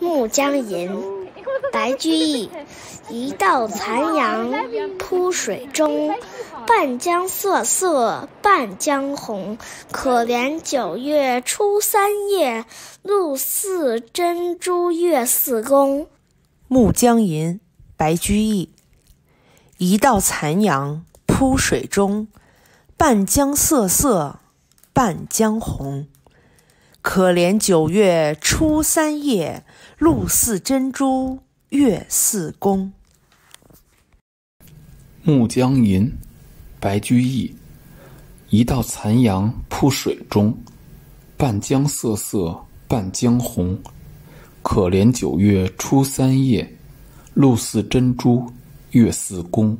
暮江吟，白居易。一道残阳铺水中，半江瑟瑟半江红。可怜九月初三夜，露似真珠月似弓。暮江吟，白居易。一道残阳铺水中，半江瑟瑟半江红。可怜九月初三夜，露似真珠月似弓。暮江吟，白居易。一道残阳铺水中，半江瑟瑟半江红。可怜九月初三夜，露似真珠月似弓。